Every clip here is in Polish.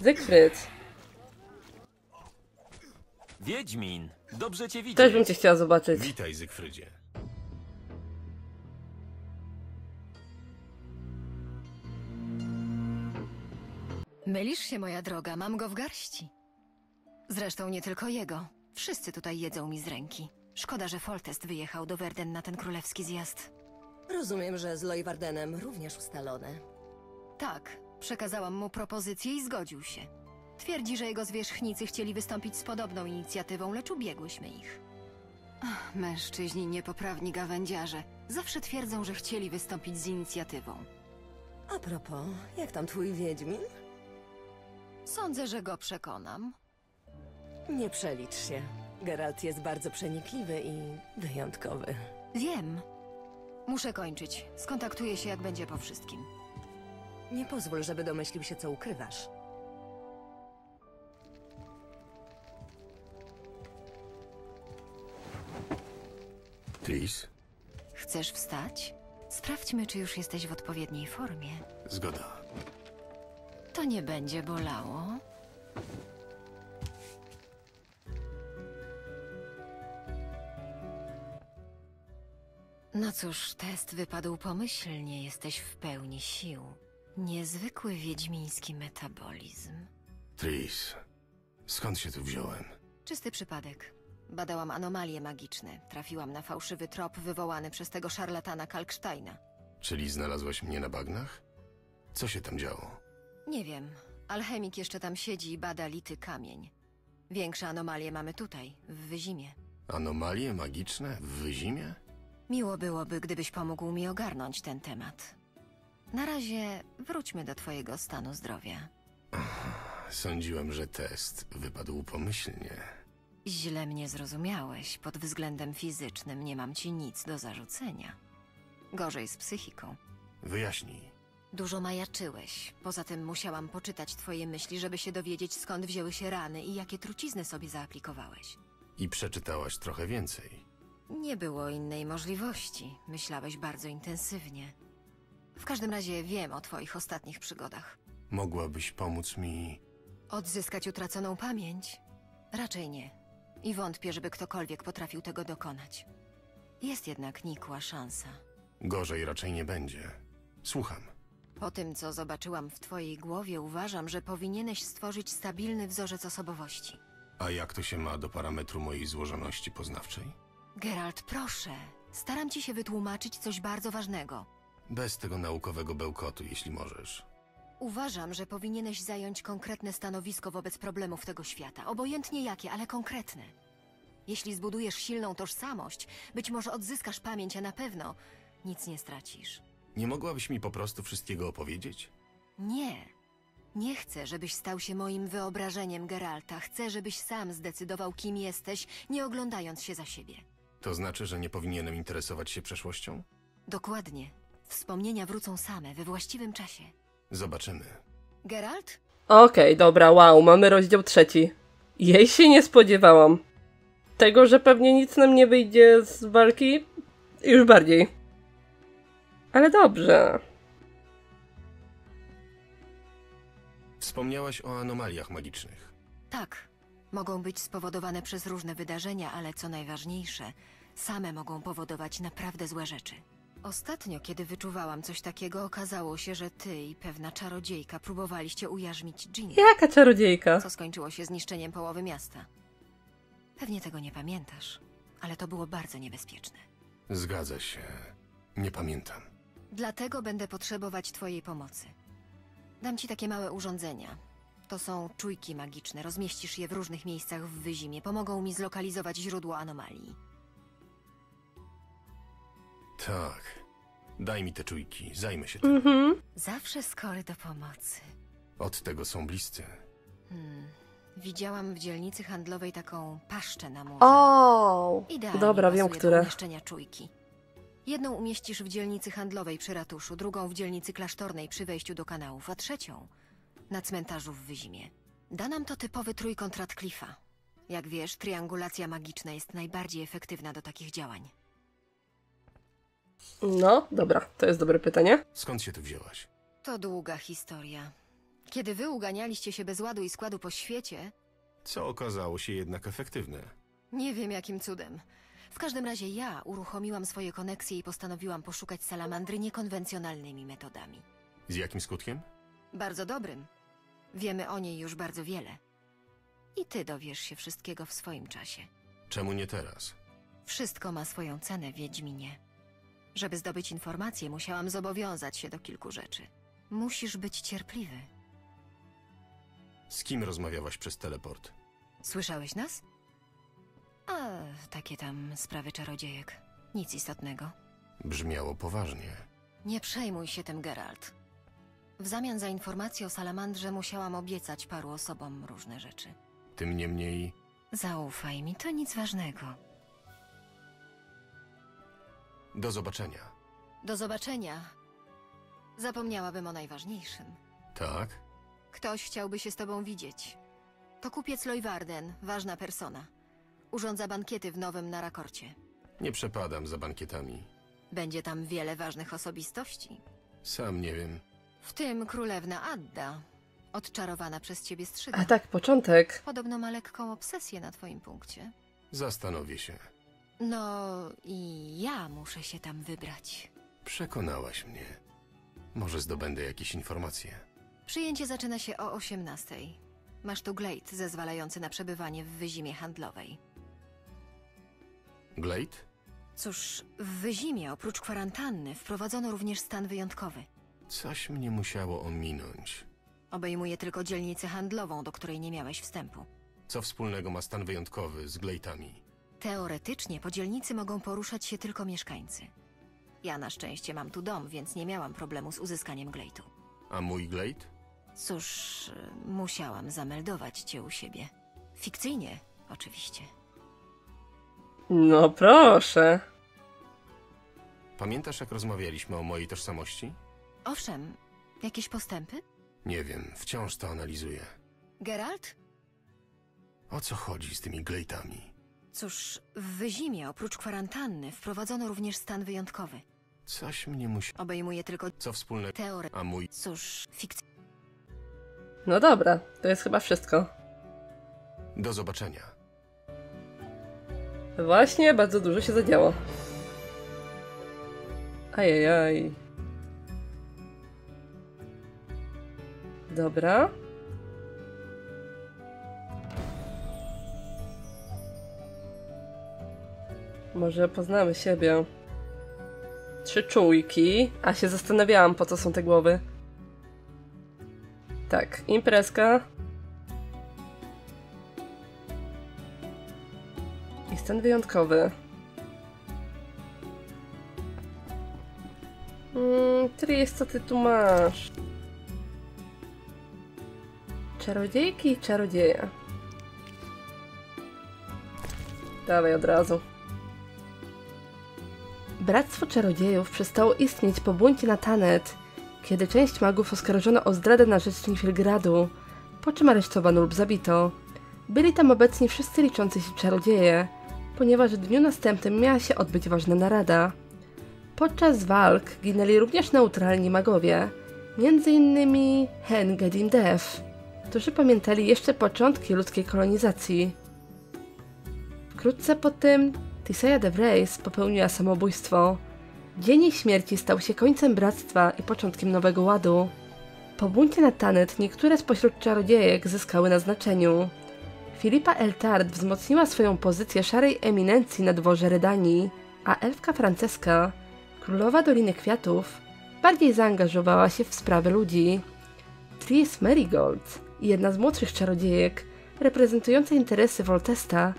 Zygfryd. Wiedźmin, dobrze cię widzieć. Też bym cię chciała zobaczyć. Witaj, Zygfrydzie. Mylisz się, moja droga, mam go w garści. Zresztą nie tylko jego. Wszyscy tutaj jedzą mi z ręki. Szkoda, że Foltest wyjechał do Verden na ten królewski zjazd. Rozumiem, że z Lojwardenem również ustalone. Tak, przekazałam mu propozycję i zgodził się. Twierdzi, że jego zwierzchnicy chcieli wystąpić z podobną inicjatywą, lecz ubiegłyśmy ich. Ach, mężczyźni niepoprawni gawędziarze. Zawsze twierdzą, że chcieli wystąpić z inicjatywą. A propos, jak tam twój Wiedźmin? Sądzę, że go przekonam. Nie przelicz się. Geralt jest bardzo przenikliwy i wyjątkowy. Wiem. Muszę kończyć. Skontaktuję się, jak będzie po wszystkim. Nie pozwól, żeby domyślił się, co ukrywasz. Tris? Chcesz wstać? Sprawdźmy, czy już jesteś w odpowiedniej formie. Zgoda. To nie będzie bolało. No cóż, test wypadł pomyślnie, jesteś w pełni sił. Niezwykły wiedźmiński metabolizm. Tris, skąd się tu wziąłem? Czysty przypadek. Badałam anomalie magiczne. Trafiłam na fałszywy trop wywołany przez tego szarlatana Kalksteina. Czyli znalazłaś mnie na bagnach? Co się tam działo? Nie wiem. Alchemik jeszcze tam siedzi i bada lity kamień. Większe anomalie mamy tutaj, w Wyzimie. Anomalie magiczne w Wyzimie? Miło byłoby, gdybyś pomógł mi ogarnąć ten temat. Na razie wróćmy do twojego stanu zdrowia. Sądziłem, że test wypadł pomyślnie. Źle mnie zrozumiałeś. Pod względem fizycznym nie mam ci nic do zarzucenia. Gorzej z psychiką. Wyjaśnij. Dużo majaczyłeś. Poza tym musiałam poczytać twoje myśli, żeby się dowiedzieć, skąd wzięły się rany i jakie trucizny sobie zaaplikowałeś. I przeczytałaś trochę więcej. Nie było innej możliwości. Myślałeś bardzo intensywnie. W każdym razie wiem o twoich ostatnich przygodach. Mogłabyś pomóc mi... Odzyskać utraconą pamięć? Raczej nie. I wątpię, żeby ktokolwiek potrafił tego dokonać. Jest jednak nikła szansa. Gorzej raczej nie będzie. Słucham. Po tym, co zobaczyłam w twojej głowie, uważam, że powinieneś stworzyć stabilny wzorzec osobowości. A jak to się ma do parametru mojej złożoności poznawczej? Geralt, proszę. Staram ci się wytłumaczyć coś bardzo ważnego. Bez tego naukowego bełkotu, jeśli możesz. Uważam, że powinieneś zająć konkretne stanowisko wobec problemów tego świata. Obojętnie jakie, ale konkretne. Jeśli zbudujesz silną tożsamość, być może odzyskasz pamięć, a na pewno nic nie stracisz. Nie mogłabyś mi po prostu wszystkiego opowiedzieć? Nie. Nie chcę, żebyś stał się moim wyobrażeniem, Geralta. Chcę, żebyś sam zdecydował, kim jesteś, nie oglądając się za siebie. To znaczy, że nie powinienem interesować się przeszłością? Dokładnie. Wspomnienia wrócą same, we właściwym czasie. Zobaczymy. Geralt? Okej, dobra, wow, mamy rozdział trzeci. Jej się nie spodziewałam. Tego, że pewnie nic nam nie wyjdzie z walki, już bardziej. Ale dobrze. Wspomniałaś o anomaliach magicznych. Tak. Mogą być spowodowane przez różne wydarzenia, ale co najważniejsze, same mogą powodować naprawdę złe rzeczy. Ostatnio, kiedy wyczuwałam coś takiego, okazało się, że ty i pewna czarodziejka próbowaliście ujarzmić Ginny, Jaka czarodziejka? co skończyło się zniszczeniem połowy miasta. Pewnie tego nie pamiętasz, ale to było bardzo niebezpieczne. Zgadza się. Nie pamiętam. Dlatego będę potrzebować twojej pomocy. Dam ci takie małe urządzenia. To są czujki magiczne. Rozmieścisz je w różnych miejscach w wyzimie. Pomogą mi zlokalizować źródło anomalii. Tak. Daj mi te czujki, zajmę się tym. Mhm. Zawsze skory do pomocy. Od tego są bliscy. Hmm. Widziałam w dzielnicy handlowej taką paszczę na murze. O, Idealnie dobra, wiem, pasuje do które. umieszczenia czujki. Jedną umieścisz w dzielnicy handlowej przy ratuszu, drugą w dzielnicy klasztornej przy wejściu do kanałów, a trzecią na cmentarzu w Wyzimie. Da nam to typowy trójkąt Radcliffe'a. Jak wiesz, triangulacja magiczna jest najbardziej efektywna do takich działań. No, dobra, to jest dobre pytanie. Skąd się tu wzięłaś? To długa historia. Kiedy wy uganialiście się bez ładu i składu po świecie, Co okazało się jednak efektywne. nie wiem jakim cudem. W każdym razie ja uruchomiłam swoje koneksje i postanowiłam poszukać salamandry niekonwencjonalnymi metodami. Z jakim skutkiem? Bardzo dobrym. Wiemy o niej już bardzo wiele. I ty dowiesz się wszystkiego w swoim czasie. Czemu nie teraz? Wszystko ma swoją cenę, Wiedźminie. Żeby zdobyć informacje, musiałam zobowiązać się do kilku rzeczy. Musisz być cierpliwy. Z kim rozmawiałaś przez teleport? Słyszałeś nas? A, takie tam sprawy czarodziejek. Nic istotnego. Brzmiało poważnie. Nie przejmuj się tym, Geralt. W zamian za informacje o salamandrze musiałam obiecać paru osobom różne rzeczy. Tym niemniej Zaufaj mi, to nic ważnego. Do zobaczenia. Do zobaczenia. Zapomniałabym o najważniejszym. Tak? Ktoś chciałby się z tobą widzieć. To kupiec Lojwarden, ważna persona. Urządza bankiety w nowym Narakorcie. Nie przepadam za bankietami. Będzie tam wiele ważnych osobistości. Sam nie wiem. W tym królewna Adda, odczarowana przez ciebie strzyga. A tak, początek. Podobno ma lekką obsesję na twoim punkcie. Zastanowię się. No i ja muszę się tam wybrać. Przekonałaś mnie. Może zdobędę jakieś informacje. Przyjęcie zaczyna się o 18. Masz tu glejt zezwalający na przebywanie w wyzimie handlowej. Glade? Cóż, w wyzimie oprócz kwarantanny wprowadzono również stan wyjątkowy. Coś mnie musiało ominąć. Obejmuje tylko dzielnicę handlową, do której nie miałeś wstępu. Co wspólnego ma stan wyjątkowy z Glade'ami? Teoretycznie po dzielnicy mogą poruszać się tylko mieszkańcy. Ja na szczęście mam tu dom, więc nie miałam problemu z uzyskaniem glejtu. A mój Glade? Cóż, musiałam zameldować cię u siebie. Fikcyjnie, oczywiście. No proszę. Pamiętasz, jak rozmawialiśmy o mojej tożsamości? Owszem, jakieś postępy? Nie wiem, wciąż to analizuję. Geralt? O co chodzi z tymi Glade'ami? Cóż, w wyzimie oprócz kwarantanny wprowadzono również stan wyjątkowy. Coś mnie musi... Obejmuje tylko Co wspólnego? teoret. A mój... Cóż, fikcja. No dobra, to jest chyba wszystko. Do zobaczenia. Właśnie, bardzo dużo się zadziało. Ajajaj. Dobra. Może poznamy siebie. Trzy czujki. A się zastanawiałam, po co są te głowy. Tak, imprezka. I stan wyjątkowy. Mm, Tris, co ty tu masz? Czarodziejki i czarodzieje. Dawaj od razu. Bractwo Czarodziejów przestało istnieć po buncie na Tanet, kiedy część magów oskarżono o zdradę na rzecz Nifilgradu, po czym aresztowano lub zabito. Byli tam obecni wszyscy liczący się czarodzieje, ponieważ w dniu następnym miała się odbyć ważna narada. Podczas walk ginęli również neutralni magowie, m.in. Hen Gedim Dev, którzy pamiętali jeszcze początki ludzkiej kolonizacji. Wkrótce po tym Tisaya de Vrace popełniła samobójstwo. Dzień jej śmierci stał się końcem bractwa i początkiem nowego ładu. Po buncie na Tanet niektóre spośród czarodziejek zyskały na znaczeniu. Filipa Eltard wzmocniła swoją pozycję szarej eminencji na dworze Redanii, a elfka Franceska, królowa Doliny Kwiatów, bardziej zaangażowała się w sprawy ludzi. Tris Marigold, jedna z młodszych czarodziejek, reprezentująca interesy Voltesta,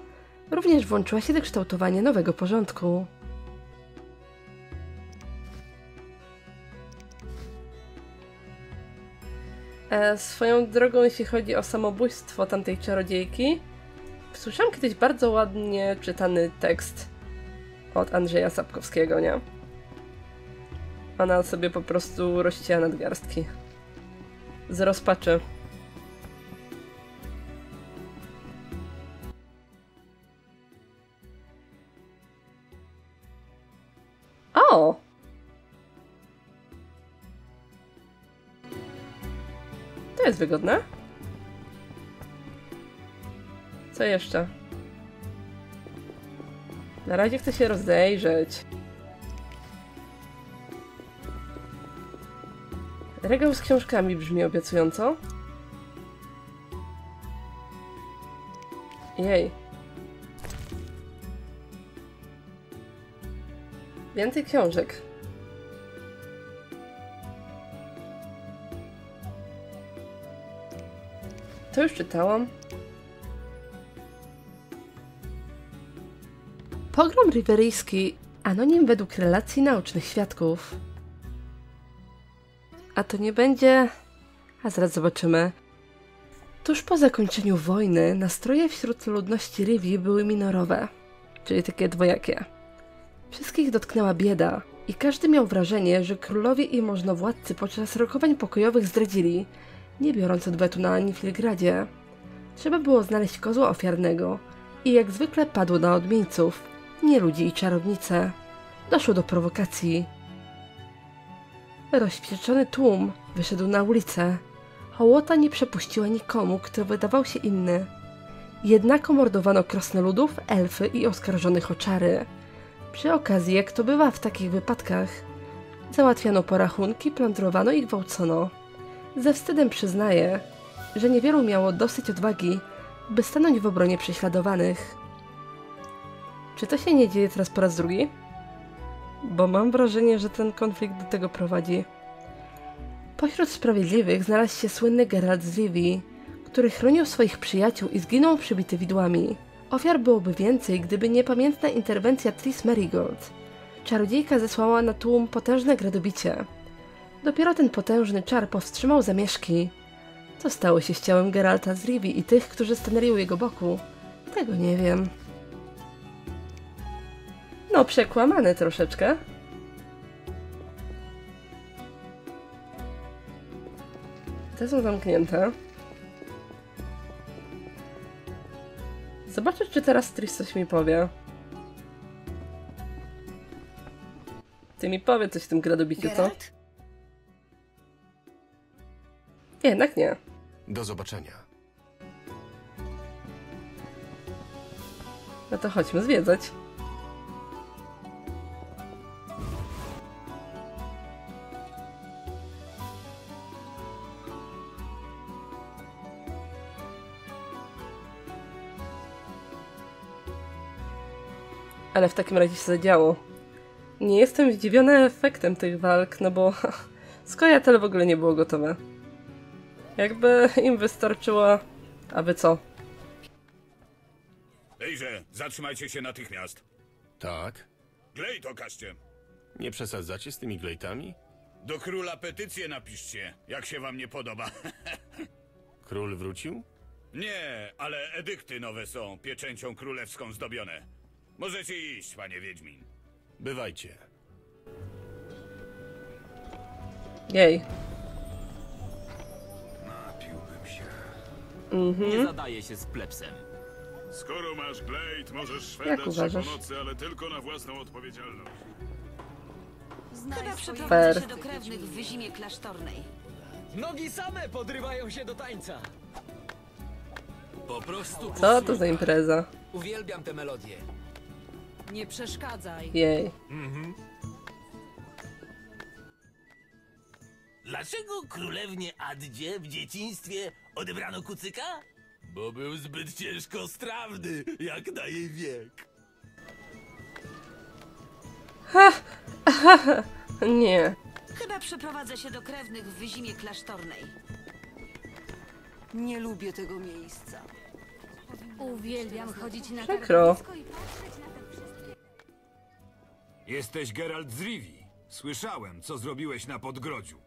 również włączyła się do kształtowania nowego porządku. E, swoją drogą, jeśli chodzi o samobójstwo tamtej czarodziejki, słyszałam kiedyś bardzo ładnie czytany tekst od Andrzeja Sapkowskiego, nie? Ona sobie po prostu rozcięła nadgarstki. Z rozpaczy. O! To jest jest wygodne? Co jeszcze? Na razie chcę się rozejrzeć. Regał z książkami brzmi obiecująco. Jej. Więcej książek. To już czytałam. Pogrom riveryjski, anonim według relacji naocznych świadków. A to nie będzie... A zaraz zobaczymy. Tuż po zakończeniu wojny nastroje wśród ludności Rivi były minorowe, czyli takie dwojakie. Wszystkich dotknęła bieda i każdy miał wrażenie, że królowie i możnowładcy podczas rokowań pokojowych zdradzili, nie biorąc odwetu na Nifilgradzie. Trzeba było znaleźć kozła ofiarnego i jak zwykle padło na odmieńców, nie ludzi i czarownice. Doszło do prowokacji. Rozwścieczony tłum wyszedł na ulicę. Hołota nie przepuściła nikomu, kto wydawał się inny. Jednako mordowano krasnoludów, elfy i oskarżonych o czary. Przy okazji, jak to bywa w takich wypadkach, załatwiano porachunki, plądrowano i gwałcono. Ze wstydem przyznaję, że niewielu miało dosyć odwagi, by stanąć w obronie prześladowanych. Czy to się nie dzieje teraz po raz drugi? Bo mam wrażenie, że ten konflikt do tego prowadzi. Pośród sprawiedliwych znalazł się słynny Geralt z który chronił swoich przyjaciół i zginął przybity widłami. Ofiar byłoby więcej, gdyby nie pamiętna interwencja Tris Merigold. Czarodziejka zesłała na tłum potężne gradobicie. Dopiero ten potężny czar powstrzymał zamieszki. Co stało się z ciałem Geralta z Rivii i tych, którzy stanęli u jego boku? Tego nie wiem. No, przekłamane troszeczkę. Te są zamknięte. Zobaczę, czy teraz Tris coś mi powie. Ty mi powie coś w tym gradobiciu, co? Jednak nie. Do zobaczenia. No to chodźmy zwiedzać. Ale w takim razie się zadziało. Nie jestem zdziwiona efektem tych walk, no bo Skojatel w ogóle nie było gotowe. Jakby im wystarczyło... Aby co? Ejże, zatrzymajcie się natychmiast. Tak? Glejt okażcie. Nie przesadzacie z tymi glejtami? Do króla petycję napiszcie, jak się wam nie podoba. Król wrócił? nie, ale edykty nowe są, pieczęcią królewską zdobione. Możecie iść, panie Wiedźmin. Bywajcie. Jej. Napiłbym się. Nie zadaje się z plebsem. Skoro masz glejt, możesz Jak uważasz? nocy, ale tylko na własną odpowiedzialność. Chyba Fair. przeprowadzę się do krewnych w wyzimie klasztornej. Nogi same podrywają się do tańca. Po prostu Co to za impreza? Uwielbiam tę melodię. Nie przeszkadzaj. Jej. Dlaczego królewnie Addzie w dzieciństwie odebrano kucyka? Bo był zbyt ciężko strawny, jak na jej wiek. Nie. Chyba przeprowadzę się do krewnych w wyzimie klasztornej. Nie lubię tego miejsca. Uwielbiam chodzić na Przykro. targowisko i patrzeć na. Jesteś Geralt z Rivi. Słyszałem, co zrobiłeś na Podgrodziu.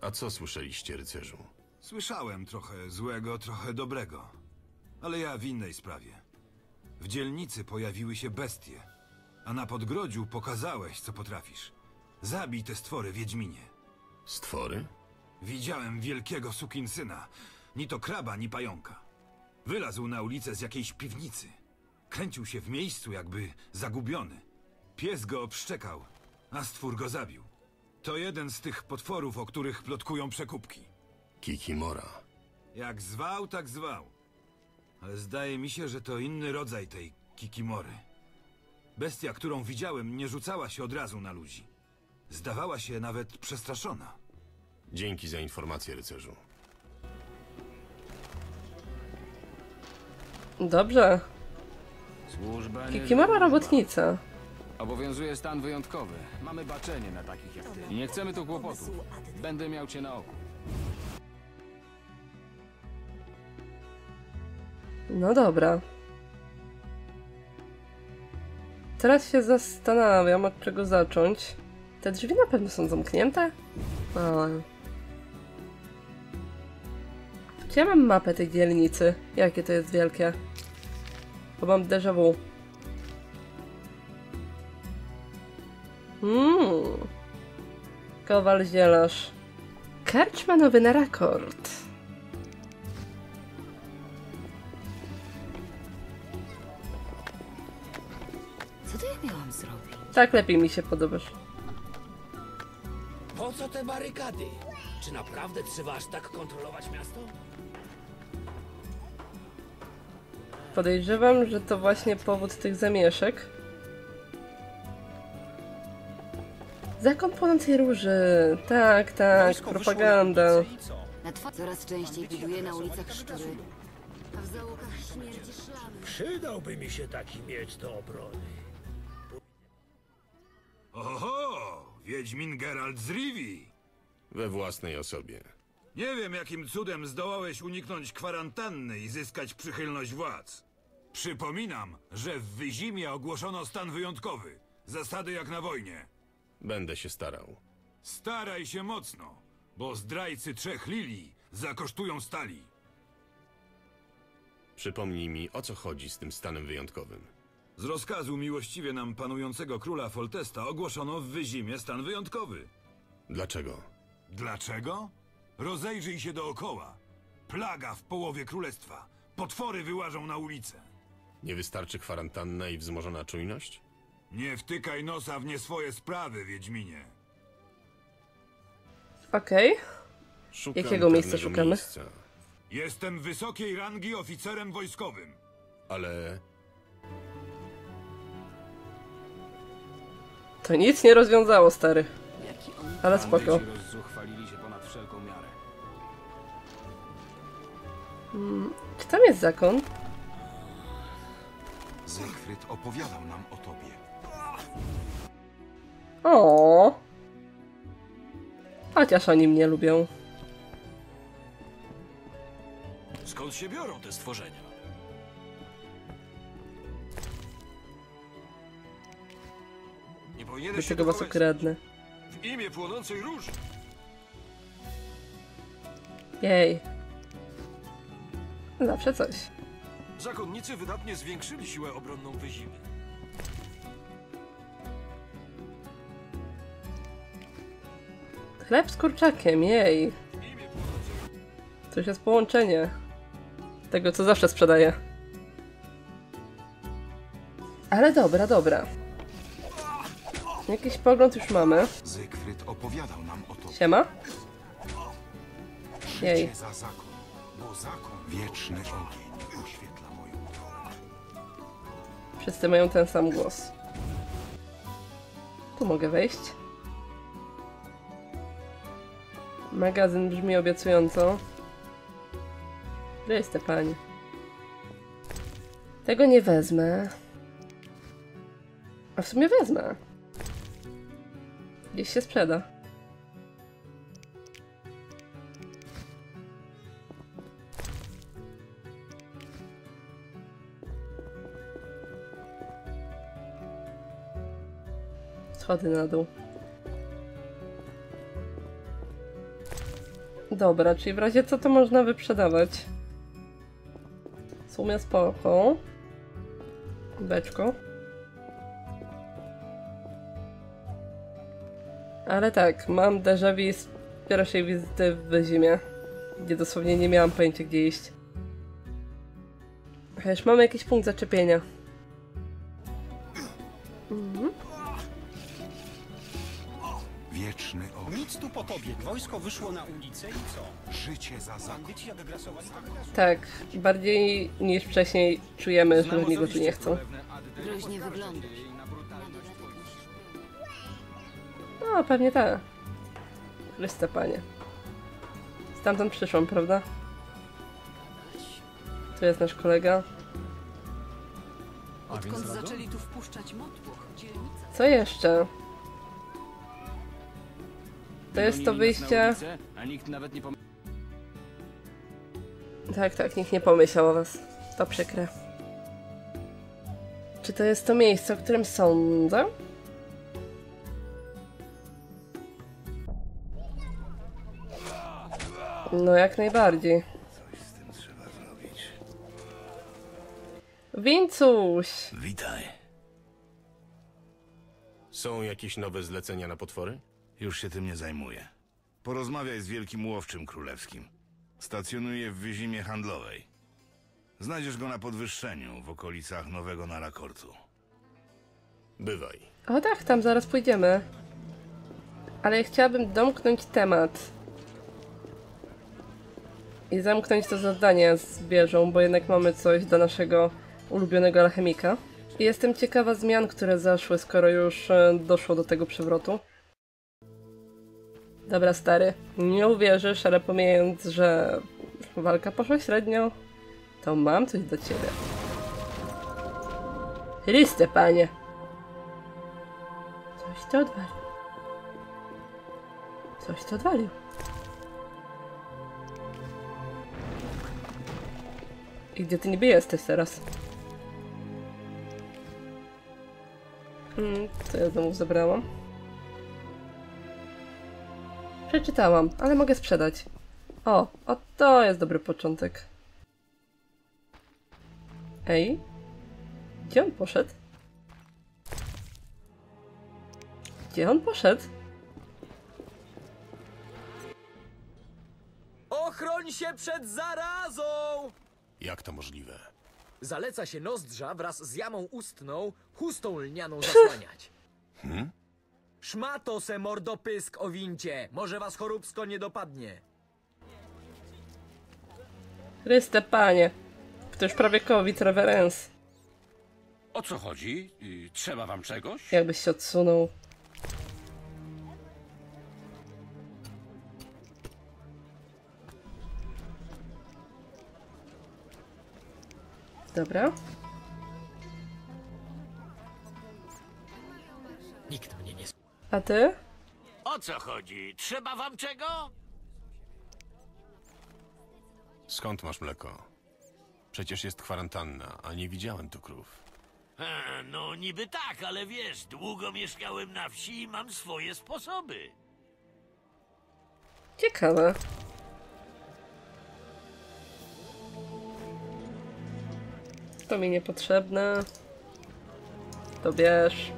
A co słyszeliście, rycerzu? Słyszałem trochę złego, trochę dobrego. Ale ja w innej sprawie. W dzielnicy pojawiły się bestie, a na Podgrodziu pokazałeś, co potrafisz. Zabij te stwory, Wiedźminie. Stwory? Widziałem wielkiego sukinsyna. Ni to kraba, ni pająka. Wylazł na ulicę z jakiejś piwnicy. Kręcił się w miejscu, jakby zagubiony. Pies go obszczekał, a stwór go zabił. To jeden z tych potworów, o których plotkują przekupki. Kikimora. Jak zwał, tak zwał. Ale zdaje mi się, że to inny rodzaj tej kikimory. Bestia, którą widziałem, nie rzucała się od razu na ludzi. Zdawała się nawet przestraszona. Dzięki za informację, rycerzu. Dobrze. Kikimora robotnica. Obowiązuje stan wyjątkowy. Mamy baczenie na takich jak ty. I nie chcemy tu kłopotów. Będę miał cię na oku. No dobra. Teraz się zastanawiam, od czego zacząć. Te drzwi na pewno są zamknięte? Czy ja mam mapę tej dzielnicy? Jakie to jest wielkie? Bo mam déjà vu. Mmm. Kowal zielarz. Karczma nowy na rekord. Co to ja miałam zrobić? Tak lepiej mi się podobasz. Po co te barykady? Czy naprawdę trzeba aż tak kontrolować miasto? Podejrzewam, że to właśnie powód tych zamieszek. Zakon płonącej róży. Tak, tak, propaganda. Na twa- Coraz częściej widuję na ulicach szczury. A w zaułkach śmierdzi szlamy. Przydałby mi się taki miecz do obrony. Oho! Wiedźmin Geralt z Rivi! We własnej osobie. Nie wiem, jakim cudem zdołałeś uniknąć kwarantanny i zyskać przychylność władz. Przypominam, że w Wyzimie ogłoszono stan wyjątkowy. Zasady jak na wojnie. Będę się starał. Staraj się mocno, bo zdrajcy trzech lili zakosztują stali. Przypomnij mi, o co chodzi z tym stanem wyjątkowym. Z rozkazu miłościwie nam panującego króla Foltesta ogłoszono w Wyzimie stan wyjątkowy. Dlaczego? Dlaczego? Rozejrzyj się dookoła. Plaga w połowie królestwa. Potwory wyłażą na ulicę. Nie wystarczy kwarantanna i wzmożona czujność? Nie wtykaj nosa w nie swoje sprawy, Wiedźminie. Okej. Szukam Jakiego miejsca pewnego szukamy? Miejsca, Jestem wysokiej rangi oficerem wojskowym. ale To nic nie rozwiązało, stary. Ale spoko. Bandyci rozzuchwalili się ponad wszelką miarę. Czy tam jest zakon? Zygfryd opowiadał nam o tobie. O. Chociaż oni mnie lubią. Skąd się biorą te stworzenia? Nie powinieneś Do tego was chować. ukradnę. W imię płonącej róży. Jej. Zawsze coś. Zakonnicy wydatnie zwiększyli siłę obronną Wyzimy. Chleb z kurczakiem, jej. To już jest połączenie tego, co zawsze sprzedaję. Ale dobra, dobra. Jakiś pogląd już mamy. Zygfryd opowiadał nam o tobie. Siema. Jej. Za zakon, bo zakon wieczny ogień oświetla moją drogę. Wszyscy mają ten sam głos. Tu mogę wejść. Magazyn brzmi obiecująco. Gdzie jest te pani? Tego nie wezmę. A w sumie wezmę. Gdzieś się sprzeda. Schody na dół. Dobra, czyli w razie co to można wyprzedawać? W sumie spoko. Beczko. Ale tak, mam déjà z pierwszej wizyty w zimie, gdzie dosłownie nie miałam pojęcia gdzie iść. Chociaż mamy jakiś punkt zaczepienia. Wojsko wyszło na ulicę i co? Życie za zakon. Tak. Tak, bardziej niż wcześniej czujemy, że oni go tu nie chcą. Groźnie wyglądasz. No, pewnie tak. Chryste panie. Stamtąd przyszłam, prawda? Tu jest nasz kolega. Odkąd zaczęli tu wpuszczać motłoch, dzielnica Co jeszcze? To jest to wyjście... Tak, tak, nikt nie pomyślał o was. To przykre. Czy to jest to miejsce, o którym sądzę? No, jak najbardziej. Wincuś! Witaj. Są jakieś nowe zlecenia na potwory? Już się tym nie zajmuję. Porozmawiaj z wielkim łowczym królewskim. Stacjonuje w wyzimie handlowej. Znajdziesz go na podwyższeniu w okolicach Nowego Narakortu. Bywaj. O tak, tam zaraz pójdziemy. Ale chciałabym domknąć temat. I zamknąć to zadanie z wieżą, bo jednak mamy coś do naszego ulubionego alchemika. I jestem ciekawa zmian, które zaszły, skoro już e, doszło do tego przewrotu. Dobra, stary, nie uwierzysz, ale pomijając, że walka poszła średnio, to mam coś do ciebie. Chryste, panie! Coś to odwalił. Coś to odwalił. I gdzie ty niby jesteś teraz? Hmm, co ja znowu zabrałam? Przeczytałam, ale mogę sprzedać. O, o to jest dobry początek. Ej? Gdzie on poszedł? Gdzie on poszedł? Ochroń się przed zarazą! Jak to możliwe? Zaleca się nozdrza wraz z jamą ustną chustą lnianą zasłaniać. Hmm? Szmato se mordopysk o wincie, może was choróbsko nie dopadnie. Chryste panie. To już prawie kowic reverens. O co chodzi? Y, Trzeba wam czegoś? Jakbyś się odsunął. Dobra. A ty? O co chodzi? Trzeba wam czego? Skąd masz mleko? Przecież jest kwarantanna, a nie widziałem tu krów. E, no niby tak, ale wiesz, długo mieszkałem na wsi i mam swoje sposoby. Ciekawe. To mi niepotrzebne. To bierz.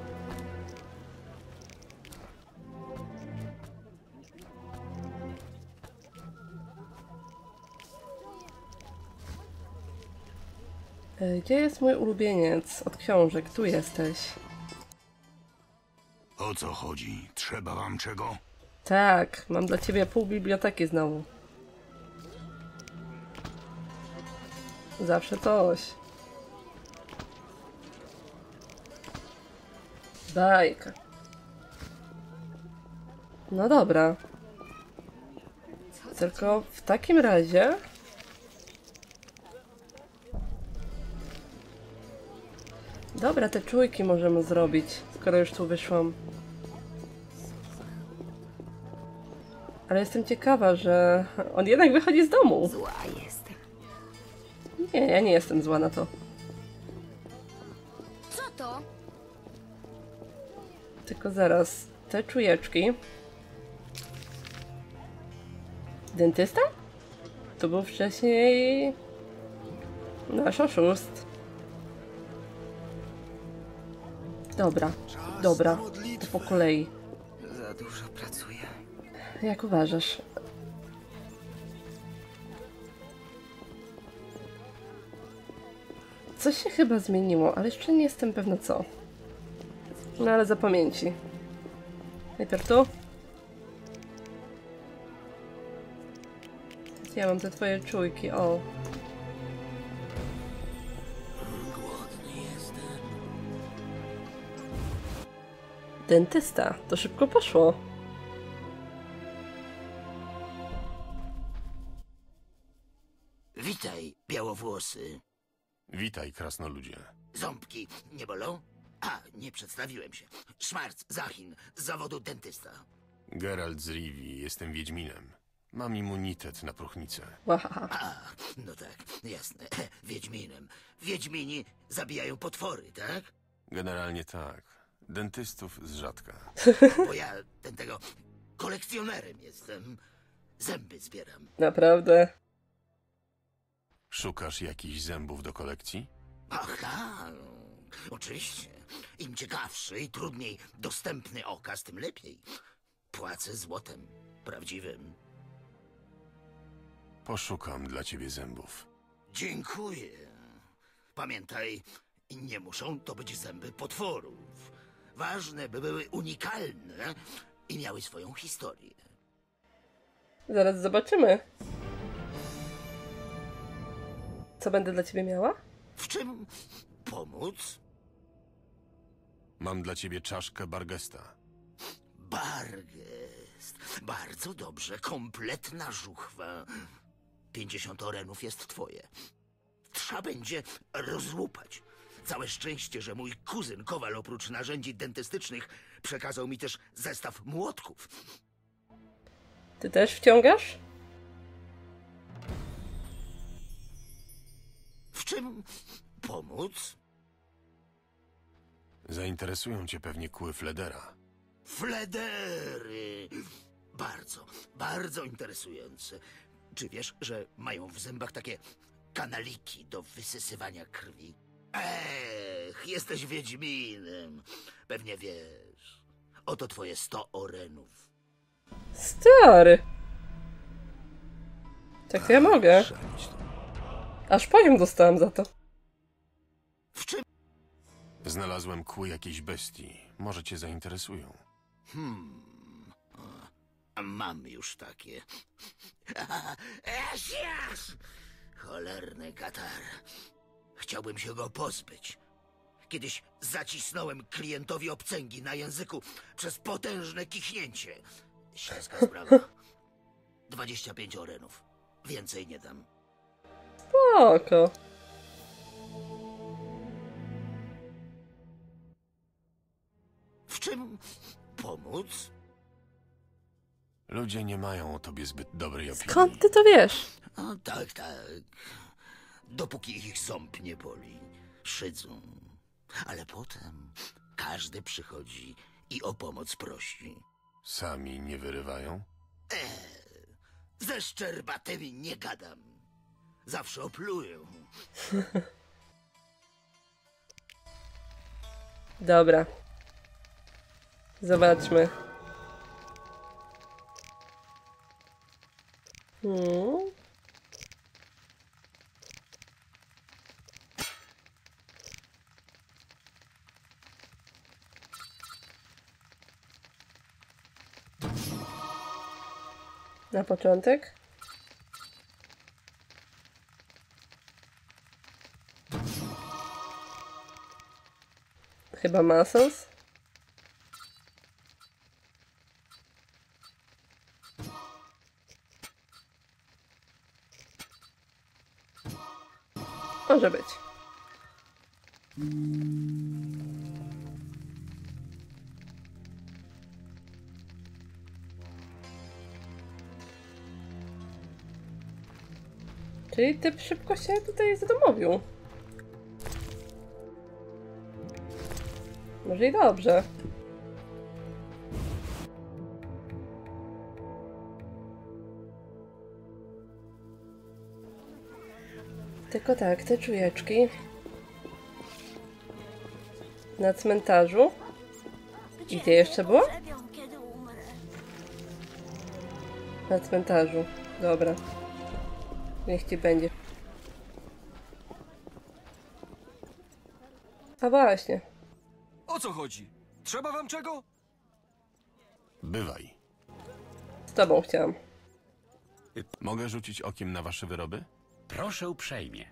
Gdzie jest mój ulubieniec od książek? Tu jesteś. O co chodzi? Trzeba wam czego? Tak, mam dla ciebie pół biblioteki znowu. Zawsze coś. Bajka. No dobra. Tylko w takim razie... Dobra, te czujki możemy zrobić, skoro już tu wyszłam. Ale jestem ciekawa, że on jednak wychodzi z domu. Zła jestem. Nie, ja nie jestem zła na to. Co to? Tylko zaraz, te czujeczki. Dentysta? To był wcześniej nasz oszust. Dobra, dobra, po kolei. Za dużo pracuję. Jak uważasz? Coś się chyba zmieniło, ale jeszcze nie jestem pewna co. No ale za pamięci. Najpierw tu. Ja mam te twoje czujki, o. Dentysta. To szybko poszło. Witaj, białowłosy. Witaj, krasnoludzie. Ząbki nie bolą? A, nie przedstawiłem się. Szmarc, Zachin, z zawodu dentysta. Geralt z Rivi, jestem Wiedźminem. Mam immunitet na próchnicę. Wahaha. A, no tak, jasne. Wiedźminem. Wiedźmini zabijają potwory, tak? Generalnie tak. Dentystów z rzadka. Bo ja ten tego kolekcjonerem jestem. Zęby zbieram. Naprawdę. Szukasz jakichś zębów do kolekcji? Ach, tak. Oczywiście. Im ciekawszy i trudniej dostępny okaz, tym lepiej. Płacę złotem. Prawdziwym. Poszukam dla ciebie zębów. Dziękuję. Pamiętaj, nie muszą to być zęby potworów. Ważne, by były unikalne i miały swoją historię. Zaraz zobaczymy. Co będę dla ciebie miała? W czym pomóc? Mam dla ciebie czaszkę Bargesta. Bargest. Bardzo dobrze. Kompletna żuchwa. 50 orenów jest twoje. Trzeba będzie rozłupać. Całe szczęście, że mój kuzyn Kowal oprócz narzędzi dentystycznych przekazał mi też zestaw młotków. Ty też wciągasz? W czym pomóc? Zainteresują cię pewnie kły Fledera. Fledery. Bardzo, bardzo interesujące. Czy wiesz, że mają w zębach takie kanaliki do wysysywania krwi? Ech, jesteś Wiedźminem. Pewnie wiesz. Oto twoje sto orenów. Stary. Tak to ja mogę. Aż poziom dostałam za to. W czym? Znalazłem kły jakiejś bestii. Może cię zainteresują. Hmm. A mam już takie. Esz! Cholerny katar. Chciałbym się go pozbyć. Kiedyś zacisnąłem klientowi obcęgi na języku przez potężne kichnięcie. Śleska sprawa. 25 orenów. Więcej nie dam. Spoko. W czym pomóc? Ludzie nie mają o tobie zbyt dobrej opinii. Skąd ty to wiesz? O, tak, tak. Dopóki ich ząb nie boli, szydzą. Ale potem każdy przychodzi i o pomoc prosi. Sami nie wyrywają? Ze szczerbatymi nie gadam. Zawsze oplują. Dobra. Zobaczmy. Hmm. Na początek. Chyba muscles. Może być. Czyli typ szybko się tutaj zadomowił. Może i dobrze. Tylko tak, te czujeczki na cmentarzu. I gdzie jeszcze było? Na cmentarzu. Dobra. Niech ci będzie. A właśnie. O co chodzi? Trzeba wam czego? Bywaj. Z tobą chciałam. Mogę rzucić okiem na wasze wyroby? Proszę uprzejmie.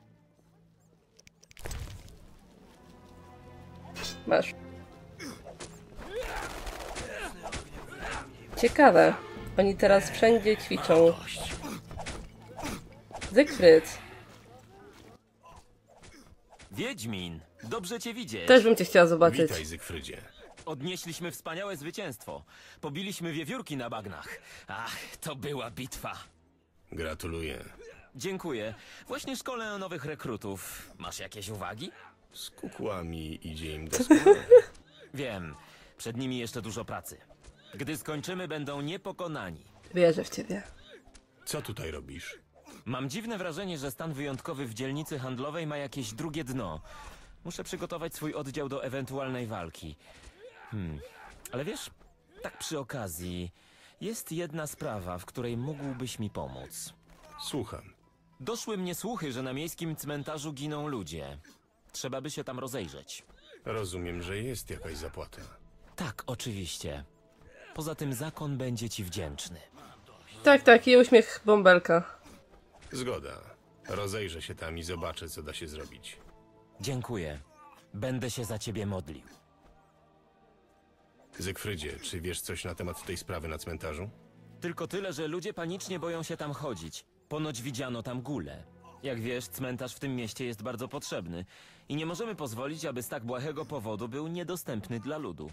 Masz. Ciekawe. Oni teraz wszędzie ćwiczą. Zygfryd. Wiedźmin, dobrze cię widzieć. Też bym cię chciała zobaczyć. Witaj, Zygfrydzie. Odnieśliśmy wspaniałe zwycięstwo. Pobiliśmy wiewiórki na bagnach. Ach, to była bitwa. Gratuluję. Dziękuję. Właśnie szkolę nowych rekrutów. Masz jakieś uwagi? Z kukłami idzie im doskonale. Wiem, przed nimi jeszcze dużo pracy. Gdy skończymy, będą niepokonani. Wierzę w ciebie. Co tutaj robisz? Mam dziwne wrażenie, że stan wyjątkowy w dzielnicy handlowej ma jakieś drugie dno. Muszę przygotować swój oddział do ewentualnej walki. Hmm, ale wiesz, tak przy okazji, jest jedna sprawa, w której mógłbyś mi pomóc. Słucham. Doszły mnie słuchy, że na miejskim cmentarzu giną ludzie. Trzeba by się tam rozejrzeć. Rozumiem, że jest jakaś zapłata. Tak, oczywiście. Poza tym zakon będzie ci wdzięczny. Tak, tak, i uśmiech bąbelka. Zgoda. Rozejrzę się tam i zobaczę, co da się zrobić. Dziękuję. Będę się za ciebie modlił. Zygfrydzie, czy wiesz coś na temat tej sprawy na cmentarzu? Tylko tyle, że ludzie panicznie boją się tam chodzić. Ponoć widziano tam gule. Jak wiesz, cmentarz w tym mieście jest bardzo potrzebny i nie możemy pozwolić, aby z tak błahego powodu był niedostępny dla ludu.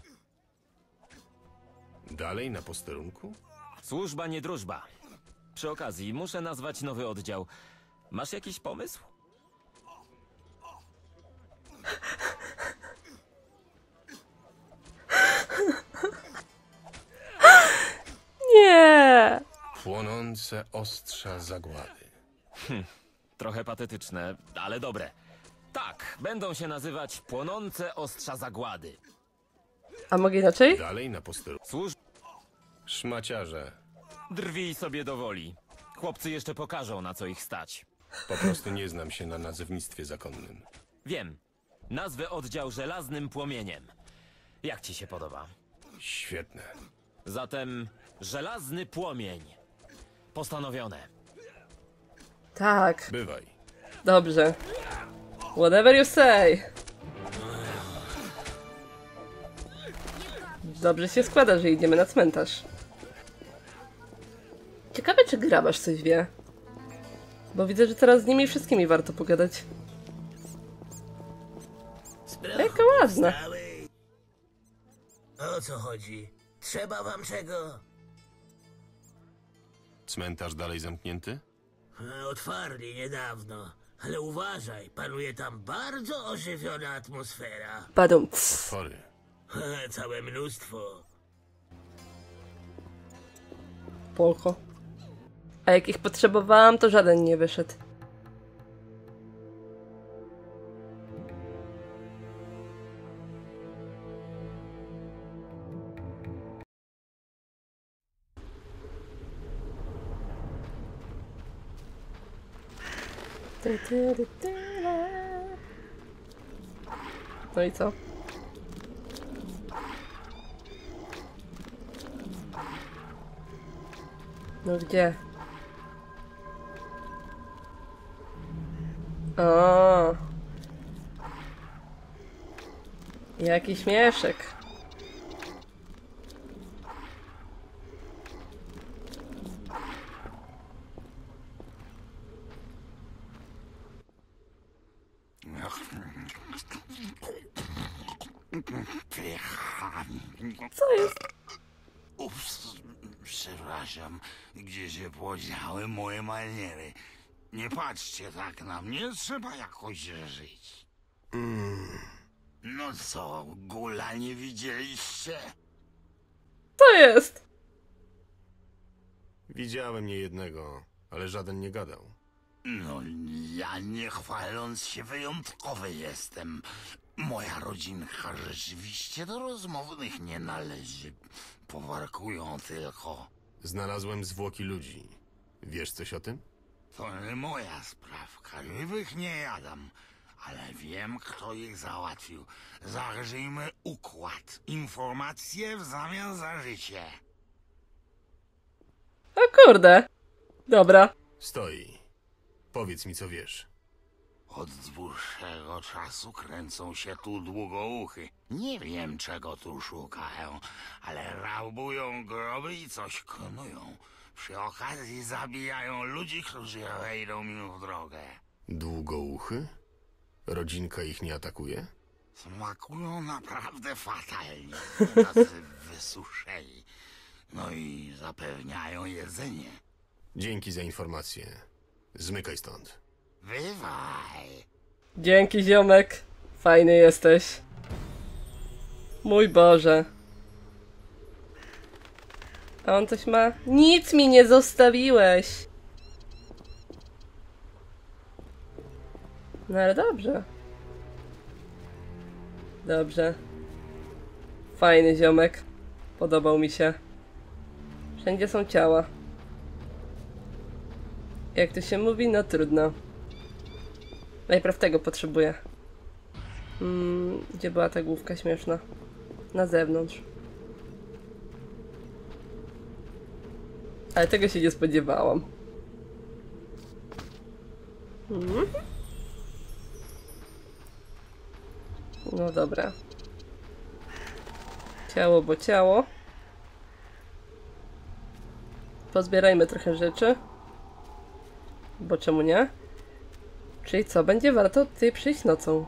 Dalej na posterunku? Służba nie drużba. Przy okazji, muszę nazwać nowy oddział. Masz jakiś pomysł? Nie! Płonące ostrza zagłady. Hm, trochę patetyczne, ale dobre. Tak, będą się nazywać Płonące Ostrza Zagłady. A mogę inaczej? Dalej na posterunku. Służ... Szmaciarze. Drwij sobie do woli. Chłopcy jeszcze pokażą, na co ich stać. Po prostu nie znam się na nazewnictwie zakonnym. Wiem. Nazwę oddział Żelaznym Płomieniem. Jak ci się podoba? Świetne. Zatem Żelazny Płomień. Postanowione. Tak. Bywaj. Dobrze. Whatever you say. Dobrze się składa, że idziemy na cmentarz. Ciekawe, czy grabasz coś wie. Bo widzę, że teraz z nimi wszystkimi warto pogadać. Jaka ładna. O co chodzi? Trzeba wam czego? Cmentarz dalej zamknięty? Otwarli niedawno, ale uważaj, panuje tam bardzo ożywiona atmosfera. Badum. Chory. Całe mnóstwo. Polko. A jak ich potrzebowałam, to żaden nie wyszedł. No i co? No gdzie? O. Jaki śmieszek. Co jest? Ups, przepraszam, gdzie się podziały moje maniery. Nie patrzcie tak na mnie, trzeba jakoś żyć. Mm. No co, gula nie widzieliście? Co jest? Widziałem niejednego, ale żaden nie gadał. No, ja nie chwaląc się wyjątkowy jestem. Moja rodzinka rzeczywiście do rozmownych nie należy. Powarkują tylko. Znalazłem zwłoki ludzi. Wiesz coś o tym? To nie moja sprawka. Żywych nie jadam. Ale wiem, kto ich załatwił. Zagrzyjmy układ. Informacje w zamian za życie. O kurde. Dobra. Stoi. Powiedz mi, co wiesz. Od dłuższego czasu kręcą się tu długouchy. Nie wiem, czego tu szukają, ale rabują groby i coś konują. Przy okazji zabijają ludzi, którzy wejdą im w drogę. Długouchy? Rodzinka ich nie atakuje? Smakują naprawdę fatalnie. Tacy wysuszeni. No i zapewniają jedzenie. Dzięki za informację. Zmykaj stąd. Bywaj. Dzięki, ziomek. Fajny jesteś. Mój Boże. A on coś ma? Nic mi nie zostawiłeś. No ale dobrze. Dobrze. Fajny ziomek. Podobał mi się. Wszędzie są ciała. Jak to się mówi, no trudno. Najpierw tego potrzebuję. Mm, gdzie była ta główka śmieszna? Na zewnątrz. Ale tego się nie spodziewałam. Mhm. No dobra. Ciało, bo ciało. Pozbierajmy trochę rzeczy. Bo czemu nie? Czyli co, będzie warto tutaj przyjść nocą.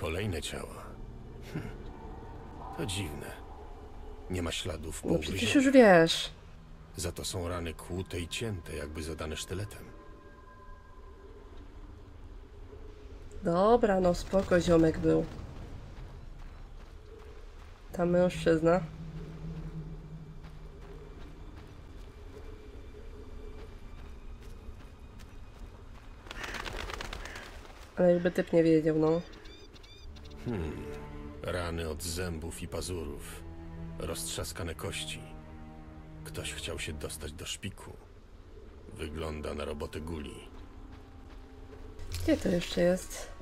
Kolejne ciała. Hm. To dziwne. Nie ma śladów po No przecież już wiesz. Za to są rany kłute i cięte, jakby zadane sztyletem. Dobra, no spoko, ziomek był. Ta mężczyzna. Ale jakby typ nie wiedział, no. Hmm. Rany od zębów i pazurów. Roztrzaskane kości. Ktoś chciał się dostać do szpiku. Wygląda na robotę guli. Gdzie to jeszcze jest?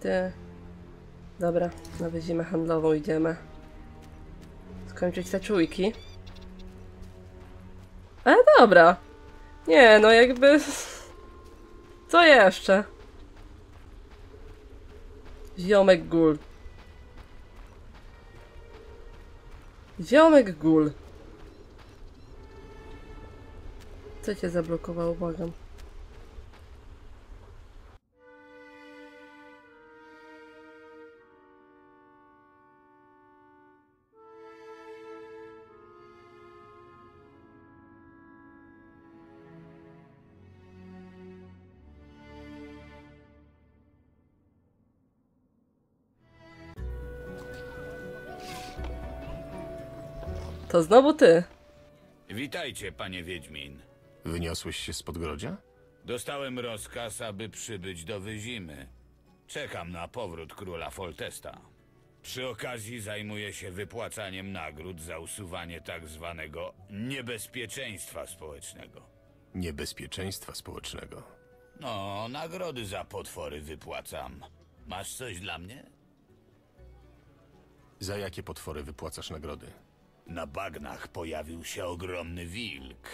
Ty. Dobra, na wyzimę handlową idziemy. Skończyć te czujki. Ale dobra. Nie, no jakby... Co jeszcze? Ziomek gul. Ziomek gul. Co cię zablokowało, błagam? To znowu ty. Witajcie, panie Wiedźmin. Wyniosłeś się z podgrodzia? Dostałem rozkaz, aby przybyć do Wyzimy. Czekam na powrót króla Foltesta. Przy okazji zajmuję się wypłacaniem nagród za usuwanie tak zwanego niebezpieczeństwa społecznego. Niebezpieczeństwa społecznego. No, nagrody za potwory wypłacam. Masz coś dla mnie? Za jakie potwory wypłacasz nagrody? Na bagnach pojawił się ogromny wilk.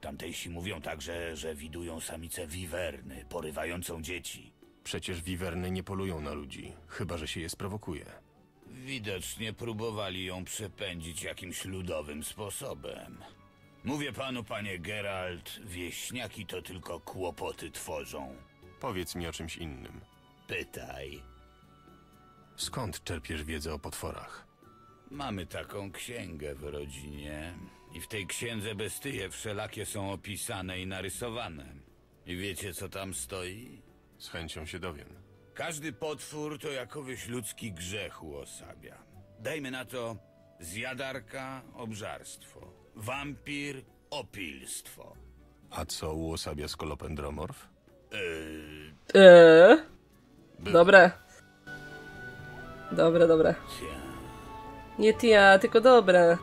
Tamtejsi mówią także, że widują samicę wiwerny, porywającą dzieci. Przecież wiwerny nie polują na ludzi, chyba że się je sprowokuje. Widocznie próbowali ją przepędzić jakimś ludowym sposobem. Mówię panu, panie Geralt, wieśniaki to tylko kłopoty tworzą. Powiedz mi o czymś innym. Pytaj. Skąd czerpiesz wiedzę o potworach? Mamy taką księgę w rodzinie i w tej księdze bestie wszelakie są opisane i narysowane. I wiecie, co tam stoi? Z chęcią się dowiem. Każdy potwór to jakowyś ludzki grzech uosabia. Dajmy na to zjadarka, obżarstwo, wampir, opilstwo. A co uosabia skolopendromorf? Yy, Eee. Dobre. Dobre, dobre. Nie tia, tylko dobre.